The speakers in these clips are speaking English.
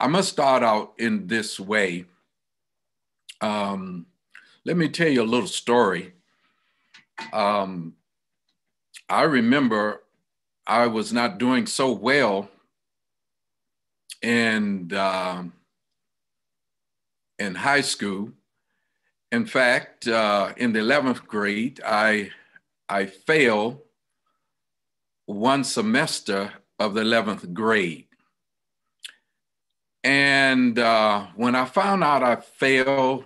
I must start out in this way. Um, let me tell you a little story. Um, I remember I was not doing so well in, uh, in high school. In fact, uh, in the 11th grade, I, I failed one semester of the 11th grade. And uh, when I found out I failed,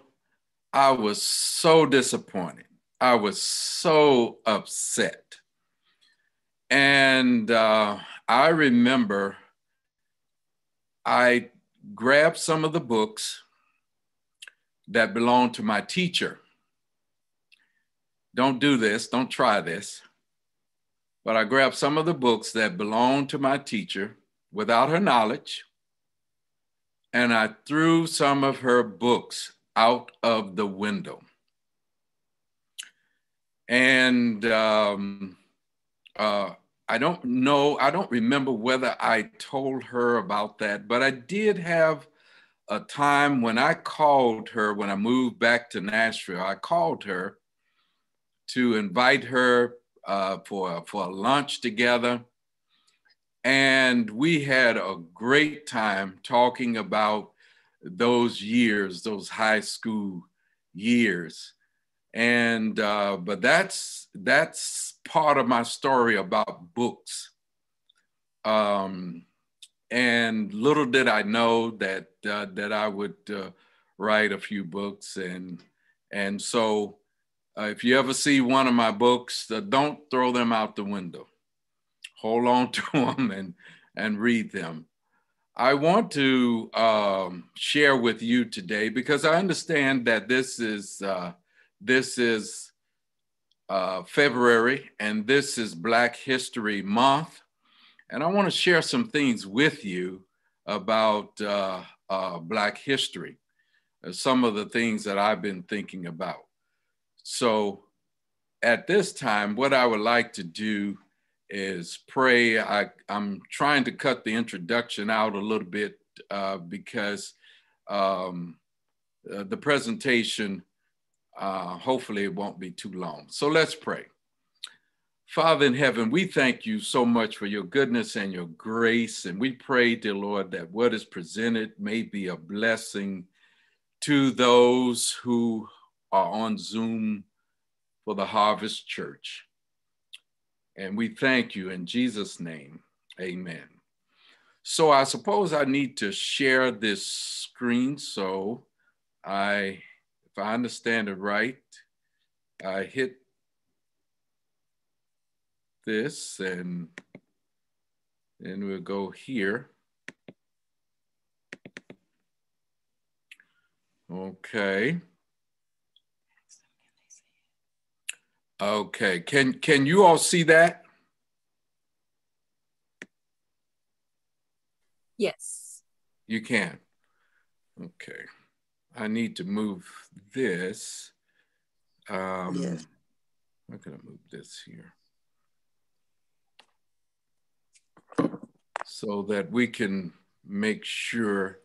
I was so disappointed. I was so upset. And uh, I remember I grabbed some of the books that belonged to my teacher. Don't do this, don't try this. But I grabbed some of the books that belonged to my teacher without her knowledge, and I threw some of her books out of the window. And um, uh, I don't know, I don't remember whether I told her about that, but I did have a time when I called her when I moved back to Nashville. I called her to invite her uh, for, for a lunch together. And we had a great time talking about those years, those high school years. And uh, but that's that's part of my story about books. Um, and little did I know that uh, that I would uh, write a few books, and and so uh, if you ever see one of my books, uh, don't throw them out the window. Hold on to them and and read them. I want to um, share with you today because I understand that this is uh, this is uh, February and this is Black History Month, and I want to share some things with you about uh, uh Black history, uh, some of the things that I've been thinking about. So, at this time, what I would like to do is pray. I, I'm trying to cut the introduction out a little bit uh, because um, uh, the presentation, uh, hopefully, it won't be too long. So let's pray. Father in heaven, we thank you so much for your goodness and your grace. And we pray, dear Lord, that what is presented may be a blessing to those who are on Zoom for the Harvest Church. And we thank you in Jesus' name. Amen. So I suppose I need to share this screen. So I, if I understand it right, I hit this and then we'll go here. Okay. Okay, can can you all see that? Yes. You can. Okay. I need to move this. Um, yeah. I'm going to move this here. So that we can make sure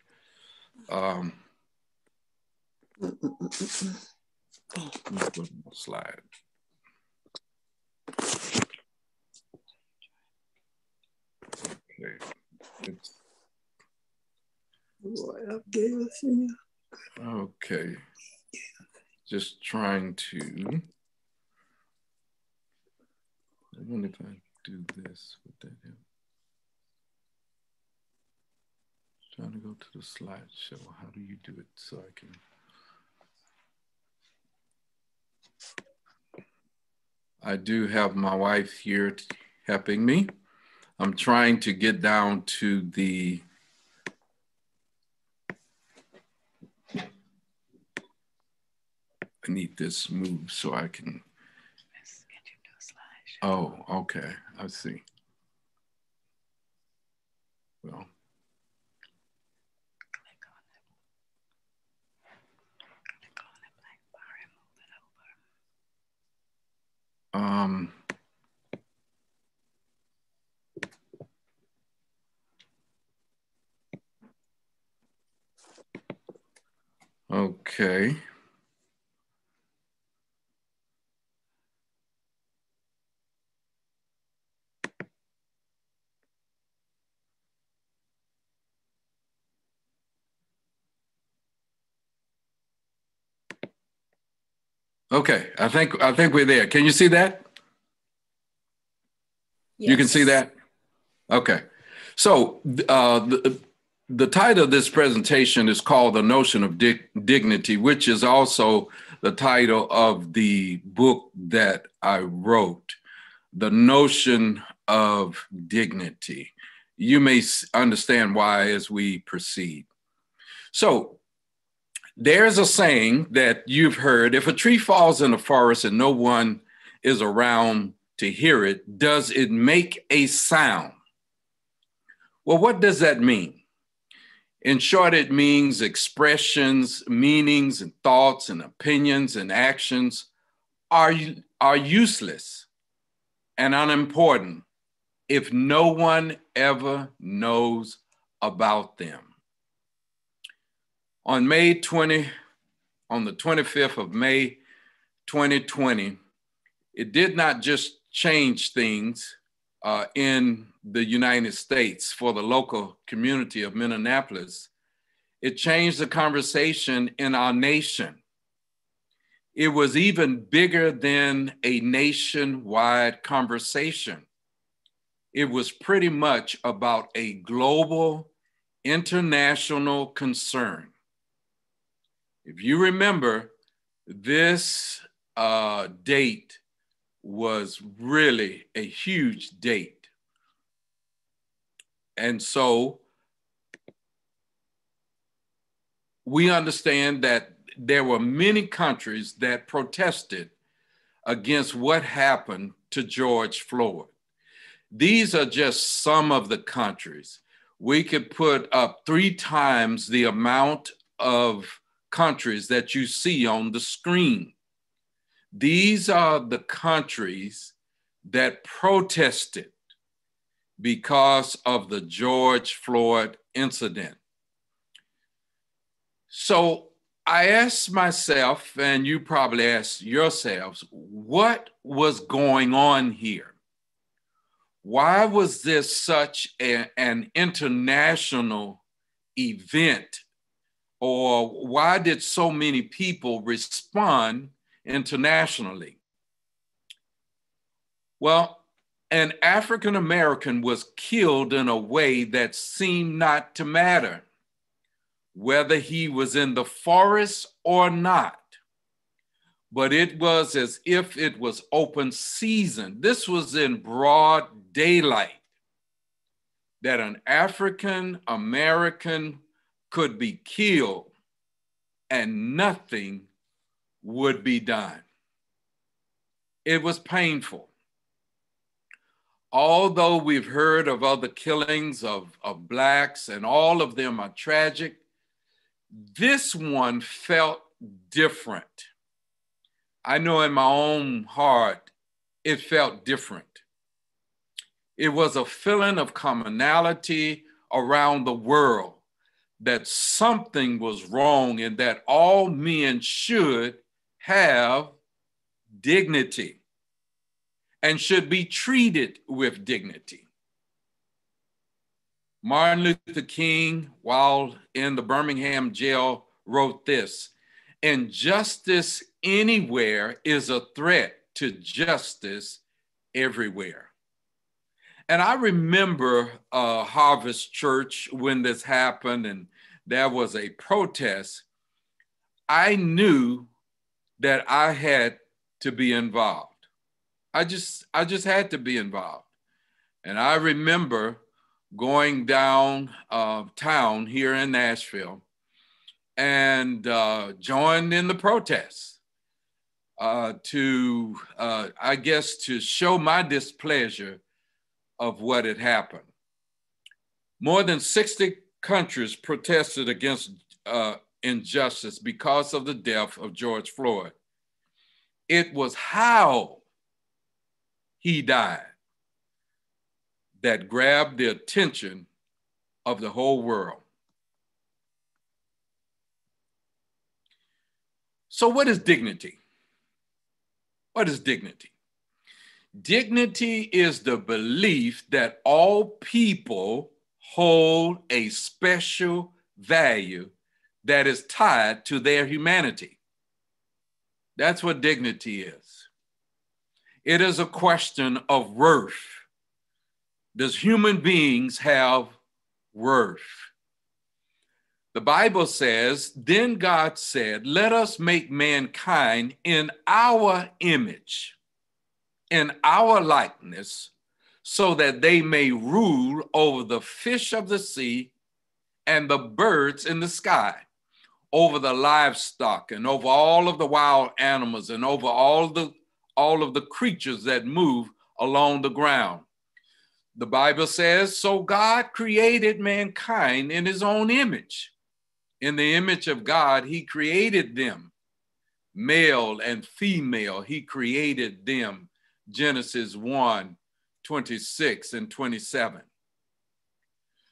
um, mm, mm, mm, slide. Okay. Just trying to. I wonder if I do this, would that help? Trying to go to the slideshow. How do you do it so I can? I do have my wife here helping me. I'm trying to get down to the I need this move so I can. Oh, okay. I see. Well. Um, Okay. Okay, I think I think we're there. Can you see that? Yes. You can see that? Okay. So uh, the, the title of this presentation is called The Notion of Di- Dignity, which is also the title of the book that I wrote, The Notion of Dignity. You may understand why as we proceed. So there's a saying that you've heard if a tree falls in the forest and no one is around to hear it, does it make a sound? Well, what does that mean? In short, it means expressions, meanings, and thoughts, and opinions and actions are, are useless and unimportant if no one ever knows about them. On May 20, on the 25th of May 2020, it did not just change things uh, in the United States for the local community of Minneapolis, it changed the conversation in our nation. It was even bigger than a nationwide conversation. It was pretty much about a global, international concern. If you remember, this uh, date was really a huge date. And so we understand that there were many countries that protested against what happened to George Floyd. These are just some of the countries. We could put up three times the amount of countries that you see on the screen. These are the countries that protested because of the George Floyd incident. So I asked myself, and you probably asked yourselves, what was going on here? Why was this such a, an international event or why did so many people respond internationally? Well, an African American was killed in a way that seemed not to matter, whether he was in the forest or not. But it was as if it was open season. This was in broad daylight that an African American could be killed and nothing would be done. It was painful. Although we've heard of other killings of, of Blacks and all of them are tragic, this one felt different. I know in my own heart, it felt different. It was a feeling of commonality around the world that something was wrong and that all men should have dignity and should be treated with dignity. Martin Luther King, while in the Birmingham jail, wrote this Injustice anywhere is a threat to justice everywhere. And I remember uh, Harvest Church when this happened, and there was a protest, I knew that I had to be involved. I just I just had to be involved. And I remember going down uh, town here in Nashville and uh, joined in the protests uh, to, uh, I guess, to show my displeasure of what had happened. More than 60 countries protested against uh, injustice because of the death of George Floyd. It was how he died that grabbed the attention of the whole world. So, what is dignity? What is dignity? Dignity is the belief that all people hold a special value that is tied to their humanity. That's what dignity is. It is a question of worth. Does human beings have worth? The Bible says, Then God said, Let us make mankind in our image, in our likeness, so that they may rule over the fish of the sea and the birds in the sky, over the livestock and over all of the wild animals and over all the all of the creatures that move along the ground. The Bible says, so God created mankind in his own image. In the image of God, he created them. Male and female, he created them. Genesis 1 26 and 27.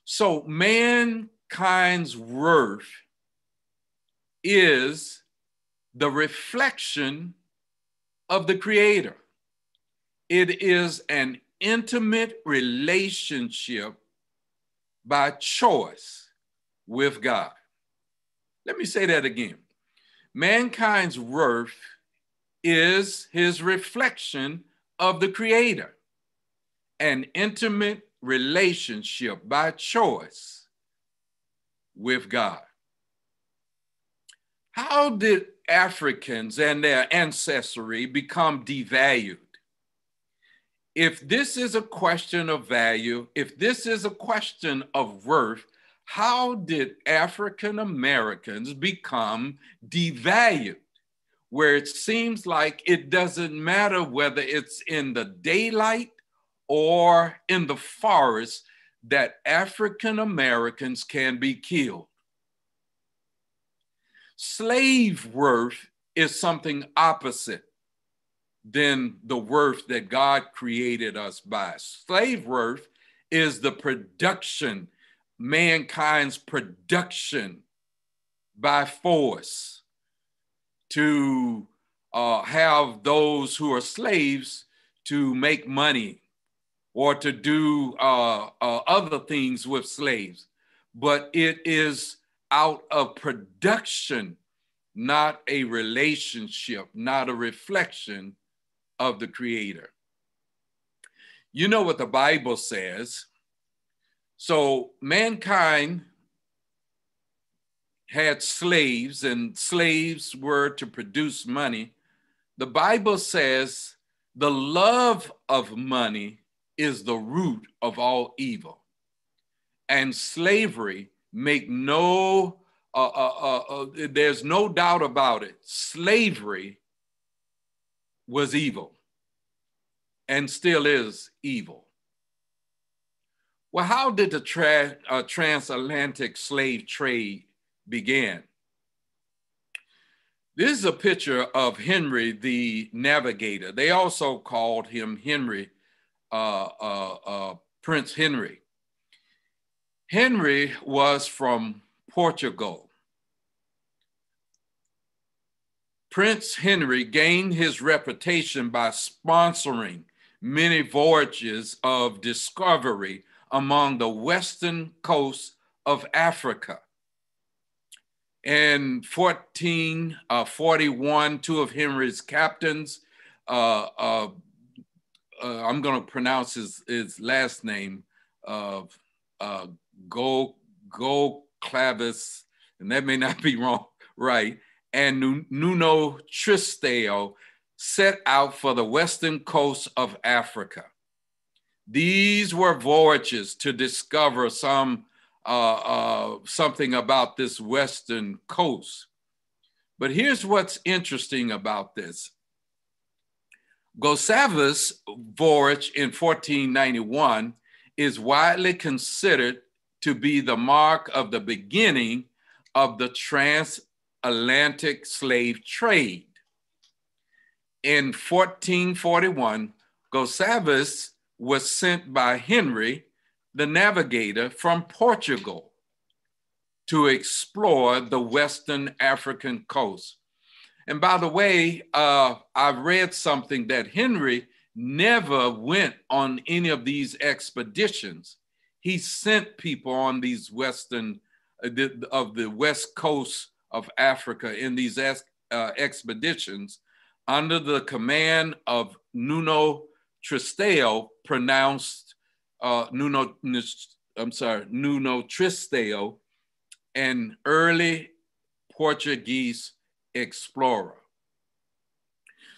So mankind's worth is the reflection of the Creator. It is an intimate relationship by choice with God. Let me say that again. Mankind's worth is his reflection of the Creator, an intimate relationship by choice with God. How did Africans and their ancestry become devalued? If this is a question of value, if this is a question of worth, how did African Americans become devalued? Where it seems like it doesn't matter whether it's in the daylight or in the forest that African Americans can be killed. Slave worth is something opposite than the worth that God created us by. Slave worth is the production mankind's production by force to uh, have those who are slaves to make money or to do uh, uh, other things with slaves. But it is out of production, not a relationship, not a reflection of the Creator. You know what the Bible says so mankind had slaves, and slaves were to produce money. The Bible says the love of money is the root of all evil. And slavery, make no, uh, uh, uh, uh there's no doubt about it. Slavery was evil and still is evil. Well, how did the tra- uh, transatlantic slave trade begin? This is a picture of Henry the Navigator. They also called him Henry, uh, uh, uh Prince Henry. Henry was from Portugal. Prince Henry gained his reputation by sponsoring many voyages of discovery among the western coast of Africa. In 1441, uh, two of Henry's captains, uh, uh, uh I'm going to pronounce his, his last name, of uh, Go, Go Clavis, and that may not be wrong, right, and Nuno Tristão set out for the western coast of Africa. These were voyages to discover some uh, uh, something about this western coast. But here's what's interesting about this. Gustavus' voyage in 1491 is widely considered to be the mark of the beginning of the transatlantic slave trade. In 1441, Gustavus was sent by Henry, the navigator from Portugal, to explore the Western African coast. And by the way, uh, I've read something that Henry never went on any of these expeditions. He sent people on these western uh, the, of the west coast of Africa in these ex, uh, expeditions under the command of Nuno Tristão, pronounced uh, Nuno, I'm sorry, Nuno Tristão, an early Portuguese explorer.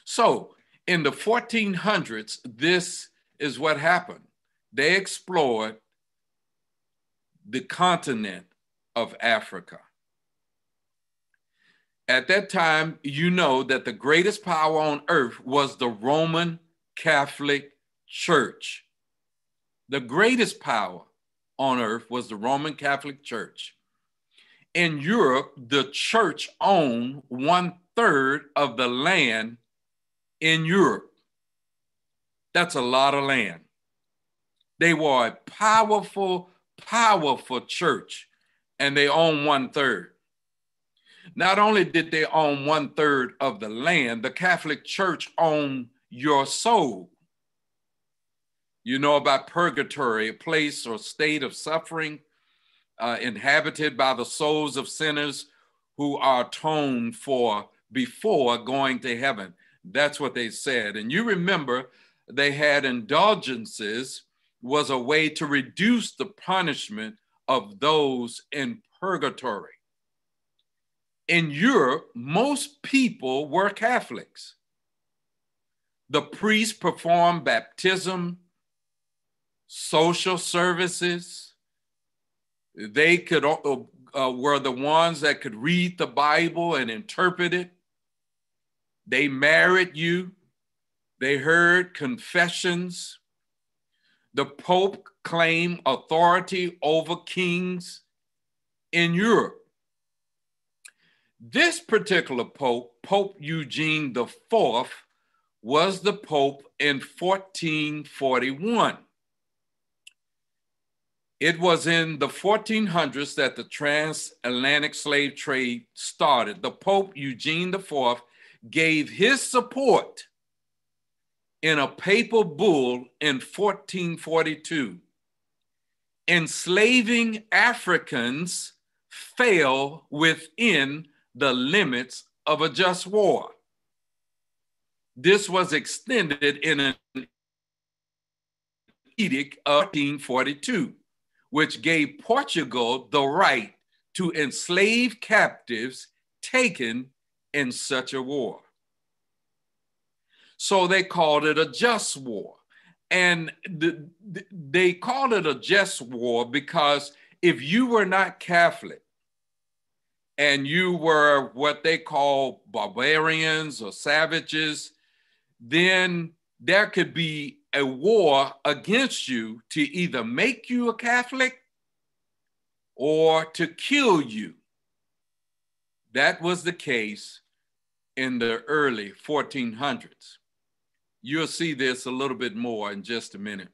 So in the 1400s, this is what happened. They explored the continent of Africa. At that time, you know that the greatest power on earth was the Roman Catholic Church. The greatest power on earth was the Roman Catholic Church. In Europe, the church owned one third of the land in Europe. That's a lot of land. They were a powerful, powerful church, and they own one third. Not only did they own one third of the land, the Catholic Church owned your soul. You know about purgatory, a place or state of suffering uh, inhabited by the souls of sinners who are atoned for before going to heaven. That's what they said. And you remember they had indulgences was a way to reduce the punishment of those in purgatory. In Europe, most people were Catholics. The priest performed baptism, social services. They could uh, uh, were the ones that could read the Bible and interpret it. They married you. They heard confessions. The Pope claimed authority over kings in Europe. This particular Pope, Pope Eugene IV, was the Pope in 1441. It was in the 1400s that the transatlantic slave trade started. The Pope Eugene IV gave his support in a papal bull in 1442. Enslaving Africans fell within the limits of a just war. This was extended in an edict of 1442, which gave Portugal the right to enslave captives taken in such a war. So they called it a just war. And the, the, they called it a just war because if you were not Catholic and you were what they call barbarians or savages, then there could be a war against you to either make you a Catholic or to kill you. That was the case in the early 1400s. You'll see this a little bit more in just a minute.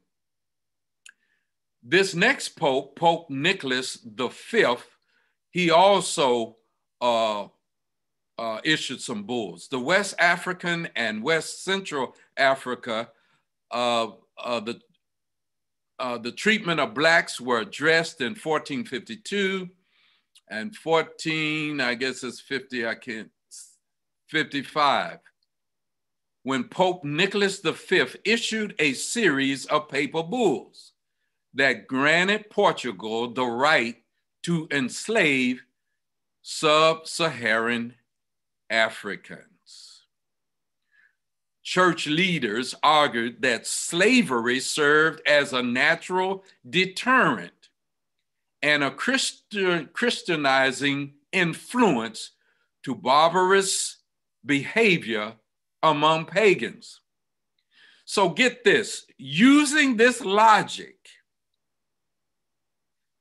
This next pope, Pope Nicholas V, he also uh, uh, issued some bulls. The West African and West Central Africa, uh, uh the, uh, the treatment of Blacks were addressed in 1452 and 14, I guess it's 50, I can't 55, when Pope Nicholas V issued a series of papal bulls that granted Portugal the right to enslave sub Saharan Africans. Church leaders argued that slavery served as a natural deterrent and a Christian, Christianizing influence to barbarous behavior among pagans. So get this using this logic,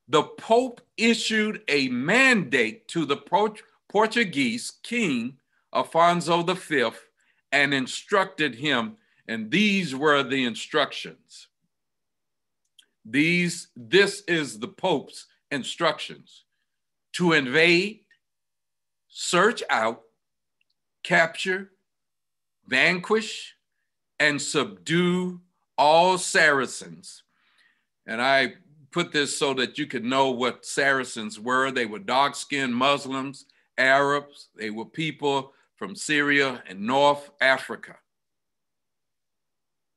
the Pope issued a mandate to the Portuguese king, Afonso V, and instructed him, and these were the instructions. These, this is the Pope's instructions to invade, search out, capture, vanquish, and subdue all Saracens. And I put this so that you could know what Saracens were. They were dark skinned Muslims, Arabs, they were people from Syria and North Africa.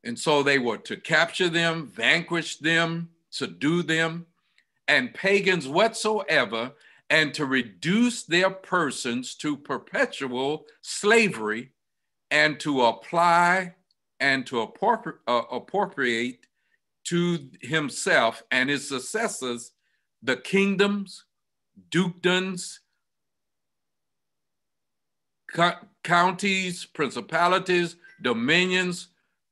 And so they were to capture them, vanquish them, subdue them, and pagans whatsoever, and to reduce their persons to perpetual slavery, and to apply and to appropri- uh, appropriate to himself and his successors the kingdoms, dukedoms, co- counties, principalities, dominions,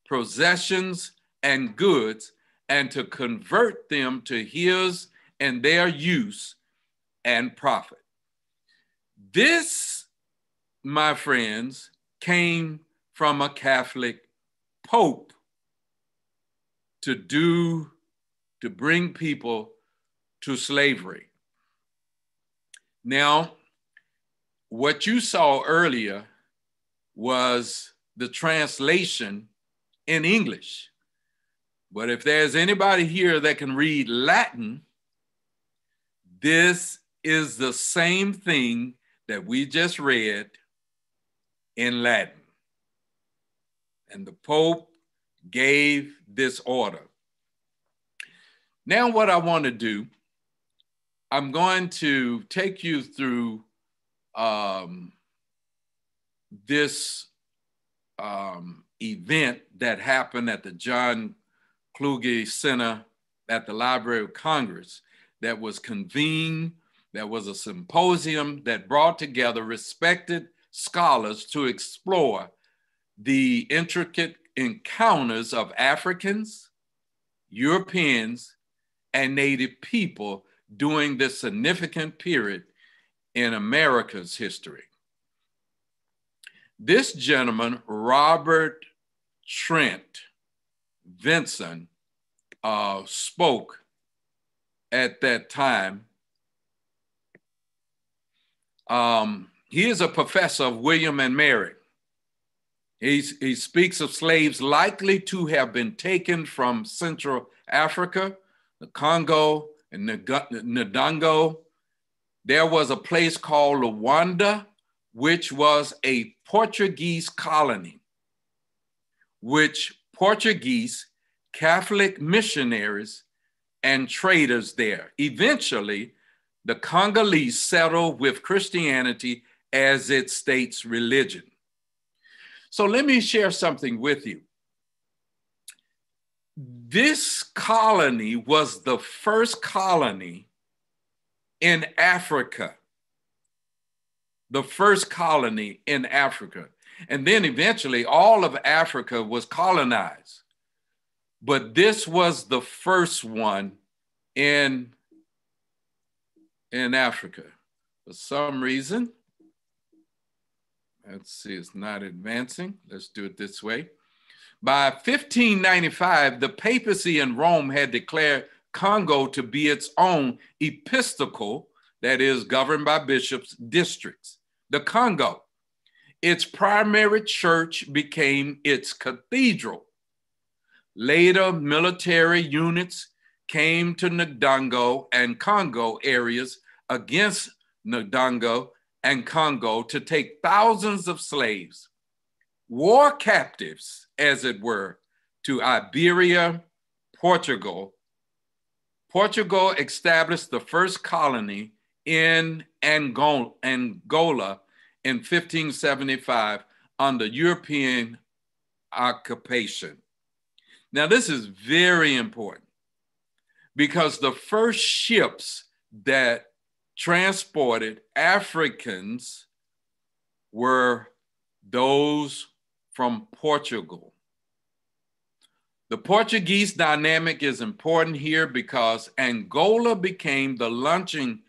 possessions, and goods, and to convert them to his and their use and profit. This, my friends, came from a Catholic Pope to do, to bring people to slavery. Now, what you saw earlier was the translation in English. But if there's anybody here that can read Latin, this is the same thing that we just read in Latin. And the Pope gave this order. Now, what I want to do, I'm going to take you through um, this um, event that happened at the John Kluge Center at the Library of Congress that was convened. that was a symposium that brought together respected scholars to explore the intricate encounters of Africans, Europeans, and Native people during this significant period in America's history. This gentleman, Robert Trent Vinson, uh, spoke at that time. Um, he is a professor of William and Mary. He's, he speaks of slaves likely to have been taken from Central Africa, the Congo, and Ndongo. There was a place called Luanda, which was a Portuguese colony, which Portuguese Catholic missionaries and traders there. Eventually, the Congolese settled with Christianity as it state's religion. So let me share something with you. This colony was the first colony in Africa, the first colony in Africa. And then eventually all of Africa was colonized. But this was the first one in, in Africa. For some reason, let's see, it's not advancing. Let's do it this way. By 1595, the papacy in Rome had declared Congo to be its own episcopal, that is, governed by bishops, districts. The Congo. Its primary church became its cathedral. Later, military units came to Ndongo and Congo areas against Ndongo and Congo to take thousands of slaves, war captives, as it were, to Iberia, Portugal. Portugal established the first colony in Angola, in 1575 under European occupation. Now, this is very important because the first ships that transported Africans were those from Portugal. The Portuguese dynamic is important here because Angola became the launching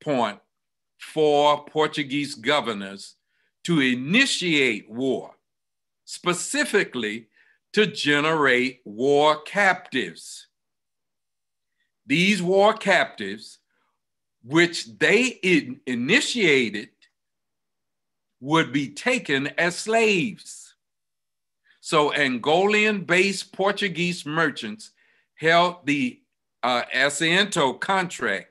point for Portuguese governors to initiate war, specifically to generate war captives. These war captives, which they in initiated would be taken as slaves. So Angolan based Portuguese merchants held the uh, Asiento contract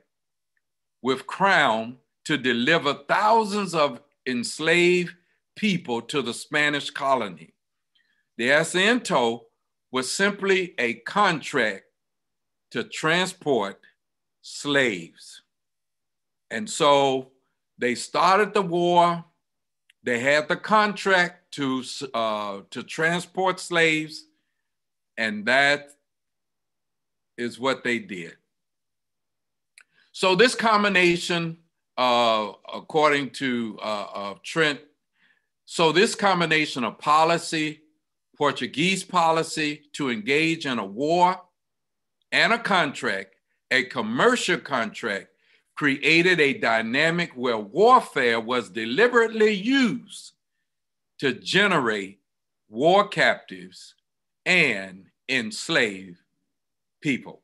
with Crown to deliver thousands of enslaved people to the Spanish colony. The Asiento was simply a contract to transport slaves. And so they started the war. They had the contract to, uh, to transport slaves, and that is what they did. So this combination, uh, according to uh, Trent, so this combination of policy, Portuguese policy to engage in a war and a contract, a commercial contract, created a dynamic where warfare was deliberately used to generate war captives and enslave people.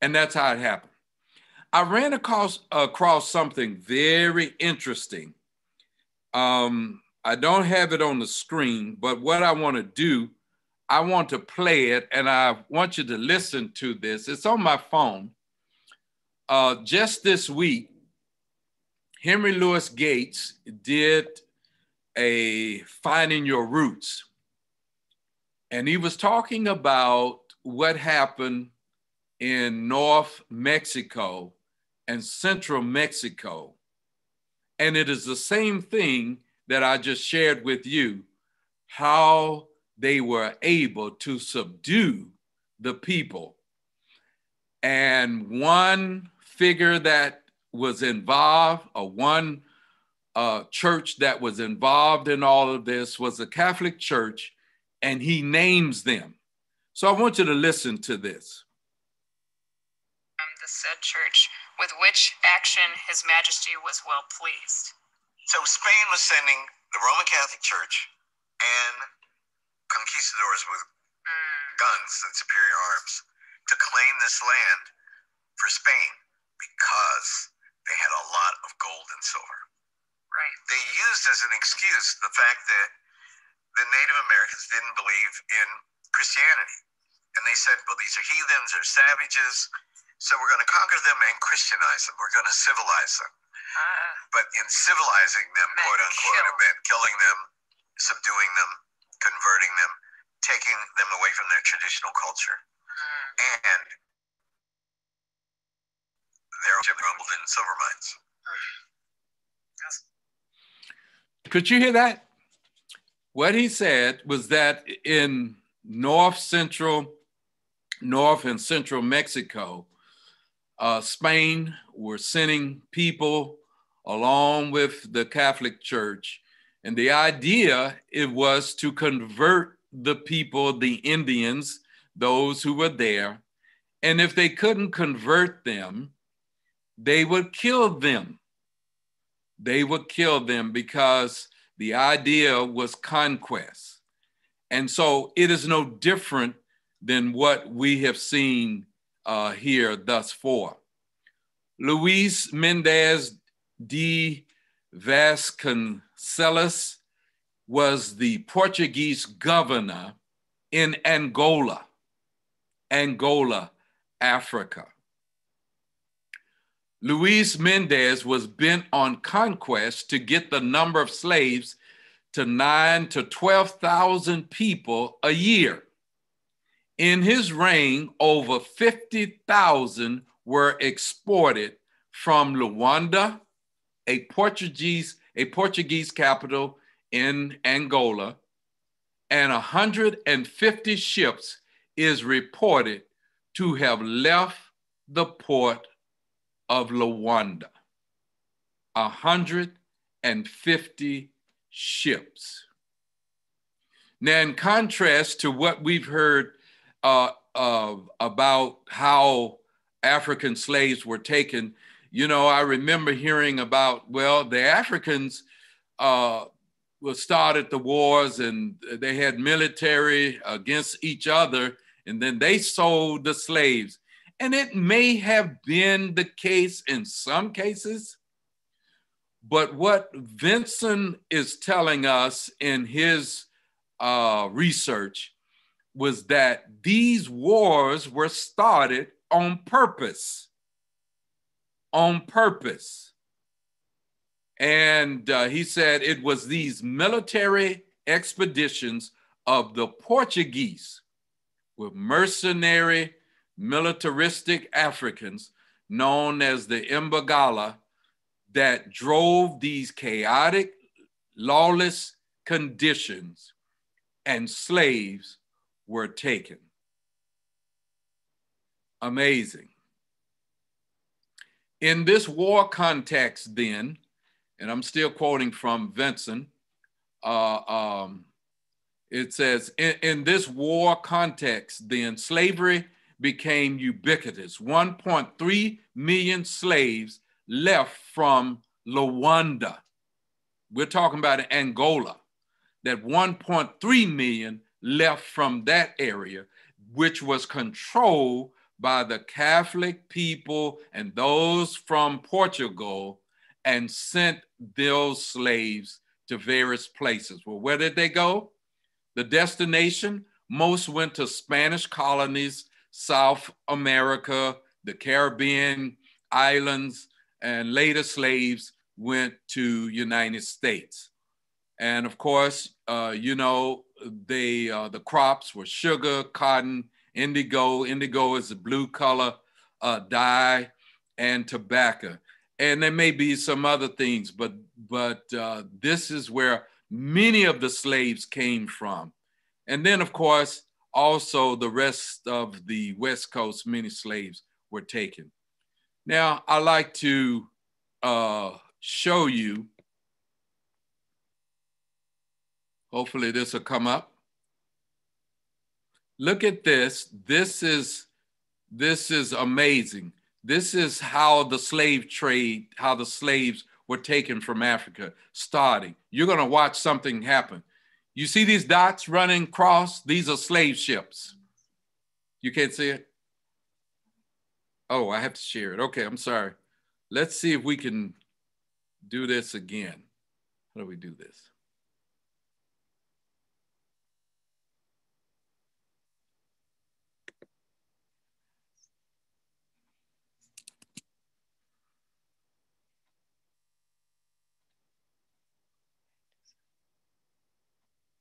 And that's how it happened. I ran across, across something very interesting. Um, I don't have it on the screen, but what I want to do, I want to play it and I want you to listen to this. It's on my phone. Uh, just this week, Henry Louis Gates did a Finding Your Roots. And he was talking about what happened in North Mexico and Central Mexico. And it is the same thing that I just shared with you how they were able to subdue the people. And one figure that was involved, or one uh, church that was involved in all of this was the Catholic Church, and he names them. So I want you to listen to this. The said church, with which action His Majesty was well pleased. So Spain was sending the Roman Catholic Church and conquistadors with mm. guns and superior arms to claim this land for Spain because they had a lot of gold and silver. Right. They used as an excuse the fact that the Native Americans didn't believe in Christianity. And they said, well, these are heathens, they're savages, so we're going to conquer them and Christianize them. We're going to civilize them. Uh, but in civilizing them, quote unquote, kill. it meant killing them, subduing them, converting them, taking them away from their traditional culture. Mm. And in silver mines. Could you hear that? What he said was that in north central, north and central Mexico, uh, Spain were sending people along with the Catholic Church. And the idea it was to convert the people, the Indians, those who were there. And if they couldn't convert them, they would kill them. They would kill them because the idea was conquest. And so it is no different than what we have seen uh, here thus far. Luis Mendez de Vasconcelos was the Portuguese governor in Angola, Angola, Africa. Luis Mendez was bent on conquest to get the number of slaves to nine to 12,000 people a year. In his reign, over 50,000 were exported from Luanda, a Portuguese, a Portuguese capital in Angola, and 150 ships is reported to have left the port of Luanda. 150 ships. Now, in contrast to what we've heard uh, uh, about how African slaves were taken, you know, I remember hearing about, well, the Africans uh, started the wars and they had military against each other, and then they sold the slaves. And it may have been the case in some cases, But what Vinson is telling us in his uh, research was that these wars were started on purpose. On purpose. And uh, he said it was these military expeditions of the Portuguese with mercenary, militaristic Africans known as the Imbangala that drove these chaotic, lawless conditions and slaves were taken. Amazing. In this war context, then, and I'm still quoting from Vinson, uh, um, it says, in, in this war context, then, slavery became ubiquitous. 1.3 million slaves left from Luanda. We're talking about Angola, that 1.3 million left from that area, which was controlled by the Catholic people and those from Portugal and sent those slaves to various places. Well, where did they go? The destination, most went to Spanish colonies, South America, the Caribbean islands, and later slaves went to United States. And of course, uh, you know, they uh, the crops were sugar, cotton, indigo. Indigo is a blue color uh, dye, and tobacco. And there may be some other things, but but uh, this is where many of the slaves came from. And then, of course, also the rest of the West Coast, many slaves were taken. Now, I like to uh, show you Hopefully this will come up. Look at this. This is, this is amazing. This is how the slave trade, how the slaves were taken from Africa starting. You're gonna watch something happen. You see these dots running across? These are slave ships. You can't see it? Oh, I have to share it. Okay, I'm sorry. Let's see if we can do this again. How do we do this?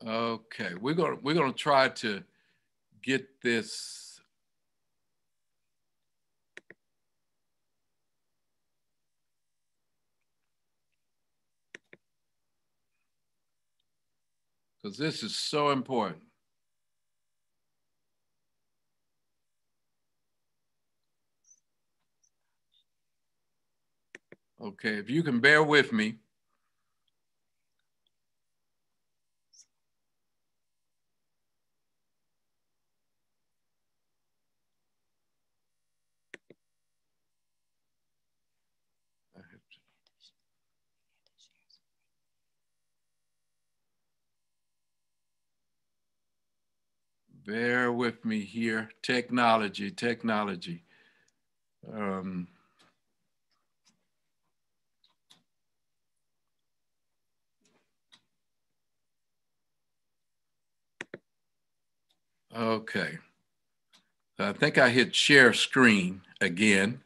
Okay, we're gonna we're gonna try to get this. Because this is so important. Okay, if you can bear with me. Bear with me here. Technology, technology. Um, okay. I think I hit share screen again.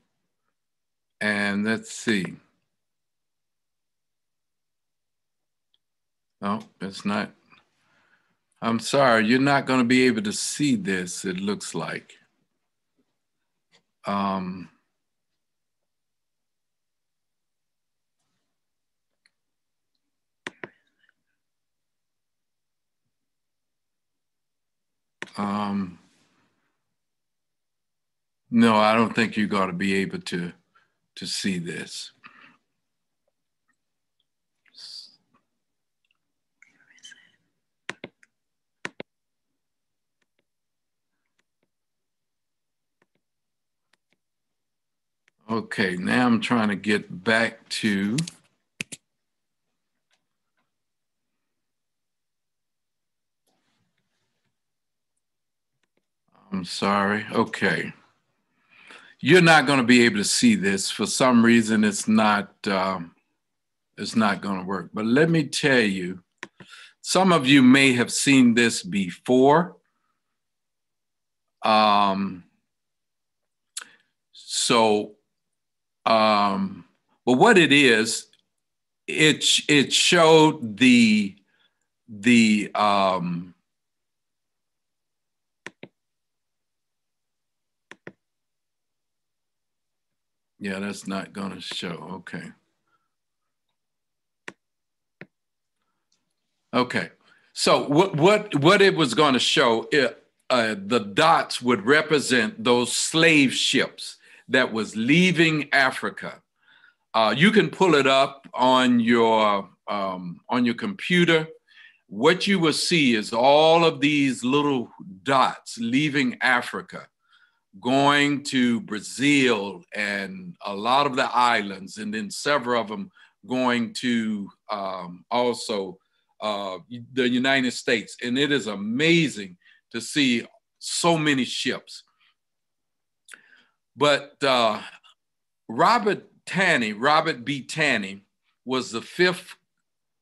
And let's see. Oh, it's not. I'm sorry, you're not going to be able to see this, it looks like. Um, um, no, I don't think you're going to be able to, to see this. Okay, now I'm trying to get back to I'm sorry. Okay. You're not going to be able to see this. For some reason, it's not, um, it's not going to work. But let me tell you, some of you may have seen this before. Um, so, um, but what it is, it it showed the the um, yeah, that's not going to show. Okay. Okay. So what what what it was going to show, it, uh, the dots would represent those slave ships that was leaving Africa. Uh, you can pull it up on your um, on your computer. What you will see is all of these little dots leaving Africa, going to Brazil and a lot of the islands, and then several of them going to um, also uh, the United States. And it is amazing to see so many ships. But uh, Robert Taney, Robert B. Taney, was the fifth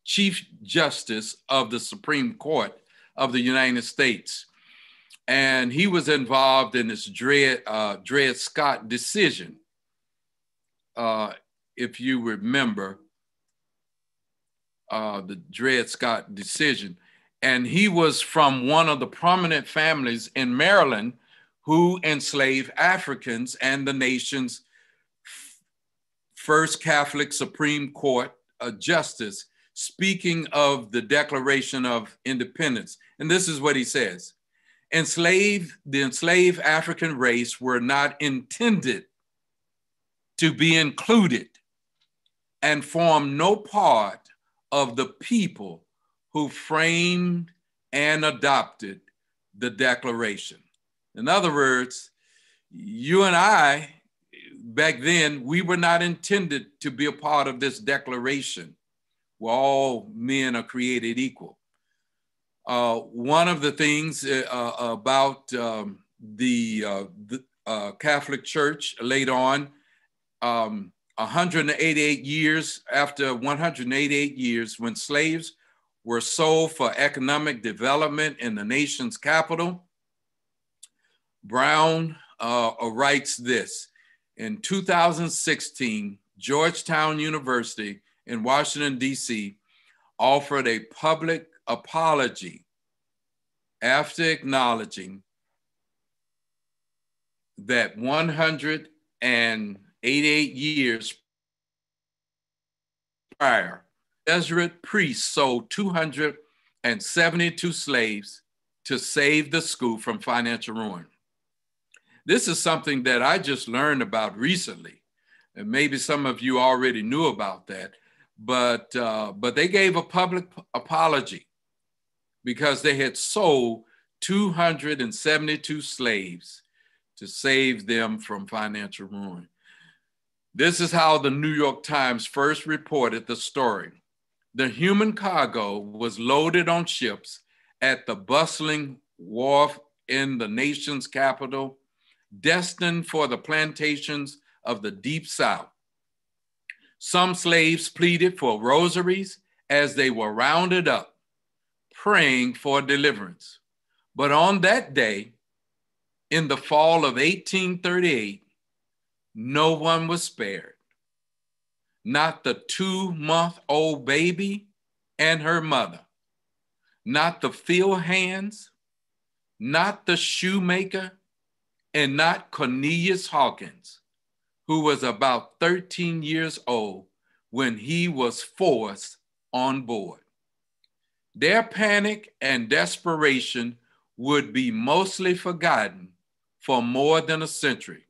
Chief Justice of the Supreme Court of the United States. And he was involved in this Dred, uh, Dred Scott decision. Uh, if you remember, uh, the Dred Scott decision. And he was from one of the prominent families in Maryland who enslaved Africans and the nation's first Catholic Supreme Court uh, justice, speaking of the Declaration of Independence. And this is what he says enslaved, the enslaved African race were not intended to be included and form no part of the people who framed and adopted the Declaration. In other words, you and I, back then, we were not intended to be a part of this declaration where all men are created equal. Uh, one of the things uh, uh about um, the, uh, the uh, Catholic Church later on, um, 188 years after 188 years when slaves were sold for economic development in the nation's capital, Brown uh, writes this. In 2016, Georgetown University in Washington, D.C., offered a public apology after acknowledging that 188 years prior, Jesuit priests sold 272 slaves to save the school from financial ruin. This is something that I just learned about recently. And maybe some of you already knew about that, but, uh, but they gave a public apology because they had sold 272 slaves to save them from financial ruin. This is how the New York Times first reported the story. The human cargo was loaded on ships at the bustling wharf in the nation's capital, destined for the plantations of the Deep South. Some slaves pleaded for rosaries as they were rounded up, praying for deliverance. But on that day, in the fall of 1838, no one was spared. Not the two month old baby and her mother, not the field hands, not the shoemaker, and not Cornelius Hawkins, who was about 13 years old when he was forced on board. Their panic and desperation would be mostly forgotten for more than a century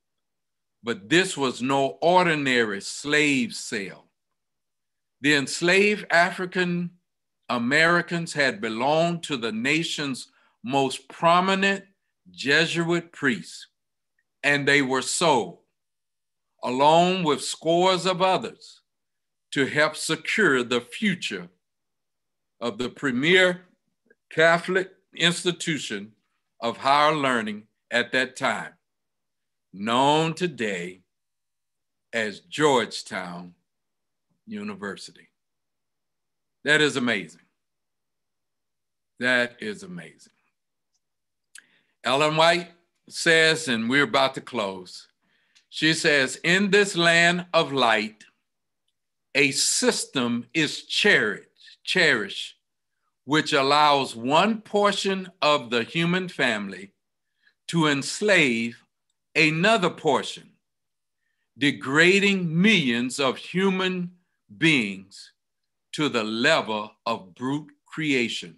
but this was no ordinary slave sale. The enslaved African Americans had belonged to the nation's most prominent Jesuit priests, and they were sold, along with scores of others, to help secure the future of the premier Catholic institution of higher learning at that time known today as Georgetown University. That is amazing. That is amazing. Ellen White says, and we're about to close, she says, In this land of light, a system is cherished, cherished, which allows one portion of the human family to enslave another portion, degrading millions of human beings to the level of brute creation.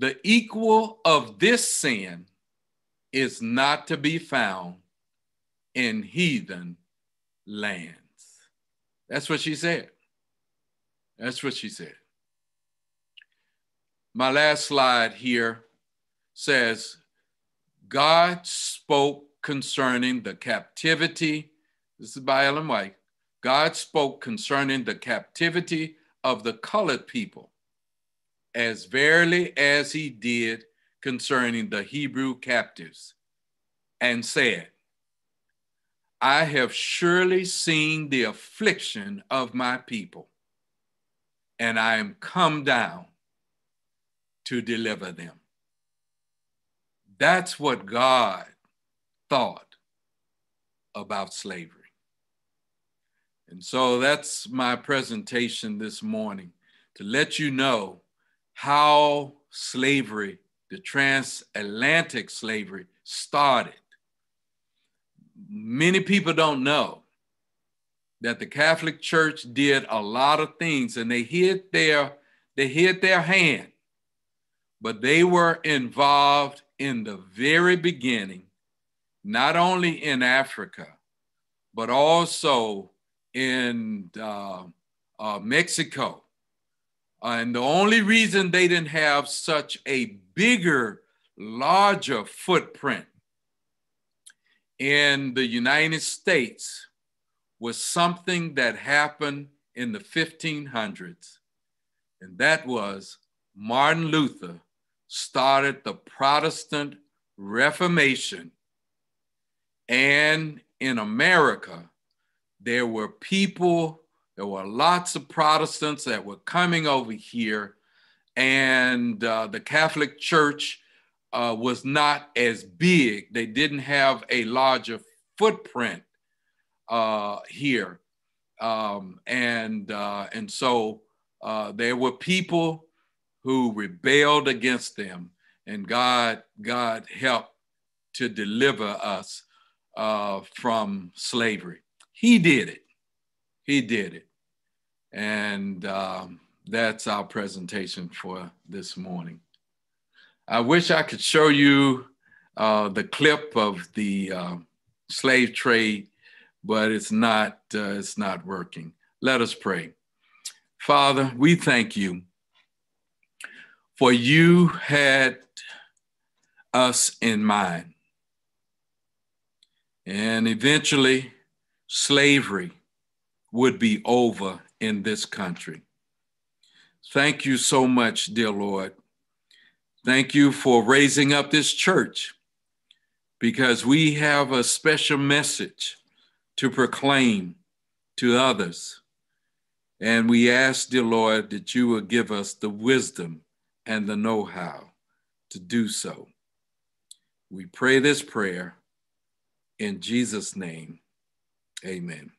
The equal of this sin is not to be found in heathen lands. That's what she said. That's what she said. My last slide here says God spoke concerning the captivity. This is by Ellen White. God spoke concerning the captivity of the colored people as verily as he did concerning the Hebrew captives, and said, I have surely seen the affliction of my people, and I am come down to deliver them. That's what God thought about slavery. And so that's my presentation this morning to let you know how slavery, the transatlantic slavery, started. Many people don't know that the Catholic Church did a lot of things and they hid their they hid their hand, but they were involved in the very beginning, not only in Africa, but also in uh, uh, Mexico and the only reason they didn't have such a bigger, larger footprint in the United States was something that happened in the 1500s. And that was Martin Luther started the Protestant Reformation. And in America, there were people there were lots of Protestants that were coming over here, and uh, the Catholic Church uh, was not as big. They didn't have a larger footprint uh, here, um, and uh, and so uh, there were people who rebelled against them, and God God helped to deliver us uh, from slavery. He did it. He did it. And um, that's our presentation for this morning. I wish I could show you uh, the clip of the uh, slave trade, but it's not, uh, it's not working. Let us pray. Father, we thank you for you had us in mind. And eventually, slavery would be over in this country. Thank you so much, dear Lord. Thank you for raising up this church because we have a special message to proclaim to others. And we ask, dear Lord, that you will give us the wisdom and the know how to do so. We pray this prayer in Jesus' name. Amen.